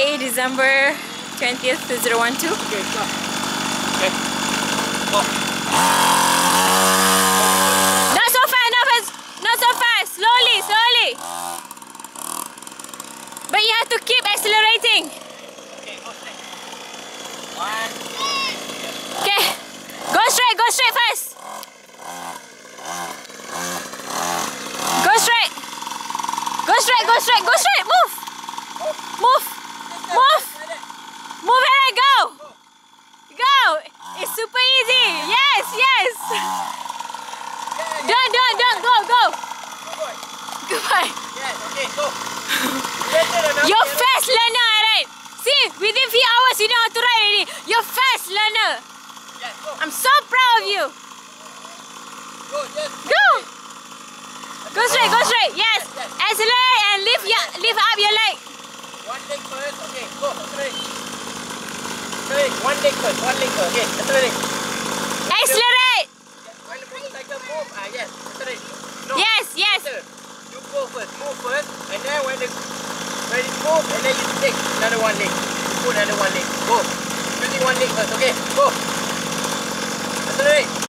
Today December 20th, 2012. Okay, stop. Okay. Go. Not so fast, not fast, not so fast. Slowly, slowly. But you have to keep accelerating. Okay, go straight. One. Okay. Go straight, go straight first. Go straight. Go straight, go straight, go straight. It's super easy. Yes, yes. Don't, don't, don't. Go, go. Good. Goodbye. Yes, okay, go. You're fast learner, alright? See, within few hours you know how to ride already. You're fast learner. Yes, go. I'm so proud of you. Go, yes. Go. Go straight, go straight. Yes. Accelerate and lift your, leg first. One leg first. Okay, accelerate. Accelerate. When the motorcycle move, ah yes, accelerate. No. Yes, yes. Later. You go first. Move first. And then when the when it move, and then you take another one leg. You put another one leg. Go. Using one leg first. Okay, go.